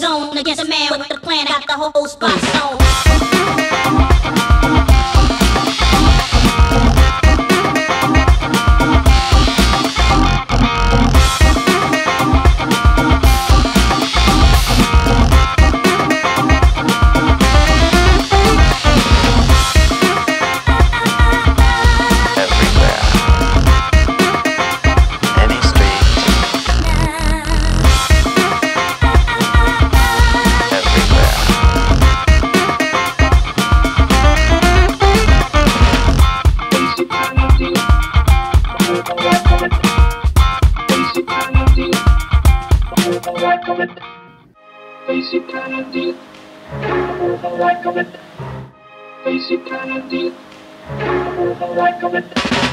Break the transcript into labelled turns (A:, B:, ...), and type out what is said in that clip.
A: zone against a man
B: with the plan. I got the whole spot.
C: Basic kind of deal. Over like of it. Basic kind of deal. Over like of it.